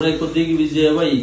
खुदी विजय भाई।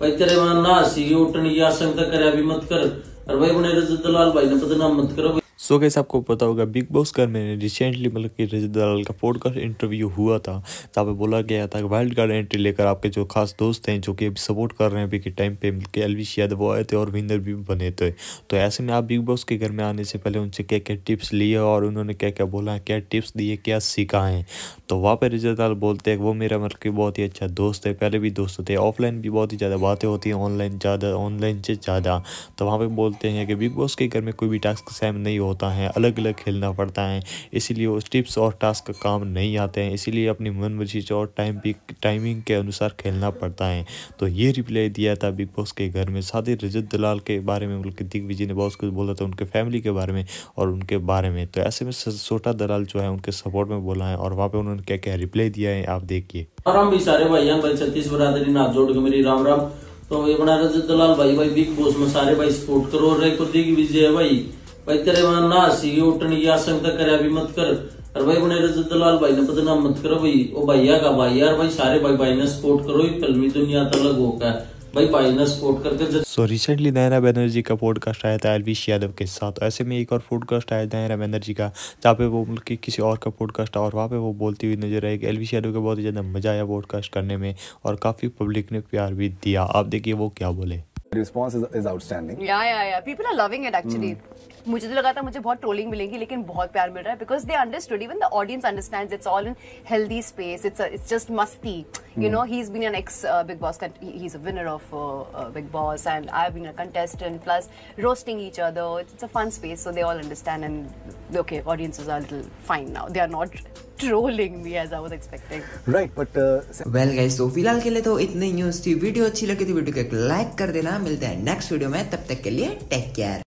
भाई, तेरे वहाँ ना सी उठने की आशंका करे, अभी मत कर। और भाई बने रजत दलाल भाई ने बदनाम मत करो सो कैसे आपको पता होगा बिग बॉस घर में रिसेंटली मतलब कि रजत दलाल का पॉडकास्ट इंटरव्यू हुआ था, जहाँ पे बोला गया था कि वाइल्ड कार्ड एंट्री लेकर आपके जो खास दोस्त हैं, जो कि अभी सपोर्ट कर रहे हैं अभी के टाइम पे मतलब कि एलविश यादव आए थे और विनर भी बने थे। तो ऐसे में आप बिग बॉस के घर में आने से पहले उनसे क्या क्या टिप्स लिए और उन्होंने क्या क्या बोला, क्या टिप्स दिए, क्या सीखा है? तो वहाँ पर रजत दलाल बोलते हैं वो मेरा मतलब कि बहुत ही अच्छा दोस्त है, पहले भी दोस्त थे ऑफलाइन भी बहुत ही ज़्यादा बातें होती हैं ऑनलाइन ज़्यादा ऑनलाइन से ज़्यादा। तो वहाँ पर बोलते हैं कि बिग बॉस के घर में कोई भी टास्क सेम नहीं होता है अलग अलग खेलना पड़ता है, इसीलिए उस टिप्स और टास्क काम नहीं आते हैं, इसीलिए अपनी मन मर्ज़ी और टाइम भी टाइमिंग के अनुसार खेलना पड़ता है। तो ये रिप्लाई दिया था बिग बॉस के घर में साथ ही रजत दलाल के बारे में, बल्कि दिग्विजय ने बहुत कुछ बोला था उनके फैमिली के बारे में और उनके बारे में। तो ऐसे में छोटा दलाल जो है, उनके सपोर्ट में बोला है और वहाँ पे उन्होंने क्या क्या रिप्लाई दिया है, आप देखिए। और हम भी सारे भाई भाई छत्तीस बरादरी, नाथ जोड़ के मेरी राम राम तो ये बना रजत दलाल भाई भाई बिग बॉस में सारे भाई सपोर्ट करो और खुदी की विजय है भाई। भाई तेरे वहाँ ना सी उठने की आशंका करे, अभी मत कर। और भाई बने रजत दलाल भाई ने बदनाम मत करो भाई। ओ भैया का भाई, यार भाई, सारे भाई भाई ने सपोर्ट करो फिल्मी दुनिया तो अलग होगा भाई भाई ने सपोर्ट करके सो रिसेंटली नयना बैनर्जी का पॉडकास्ट आया था एलविश यादव के साथ। ऐसे में एक और पॉडकास्ट आया नयना बैनर्जी का, जहाँ पे वो मतलब कि किसी और का पॉडकास्ट और वहाँ पे वो बोलती हुई नज़र आई एलविश यादव का बहुत ही ज़्यादा मज़ा आया पॉडकास्ट करने में और काफ़ी पब्लिक ने प्यार भी दिया। आप देखिए वो क्या बोले। Response is, is outstanding. Yeah, yeah, yeah. People are loving it actually. Mm. मुझे तो लगा था मुझे बहुत ट्रोलिंग मिलेगी लेकिन बहुत प्यार मिल रहा है because they understood even the audience understand it's all in healthy space it's it's just मस्ती You know he is been an ex Bigg Boss he is a winner of Bigg Boss and I have been a contestant plus roasting each other it's a fun space so they all understand and okay audiences are little fine now they are not trolling me as I was expecting. Right, but uh, well guys, तो फिलहाल के लिए तो इतनी news थी video अच्छी लगी तो वीडियो को एक लाइक कर देना मिलते हैं नेक्स्ट वीडियो में तब तक के लिए टेक केयर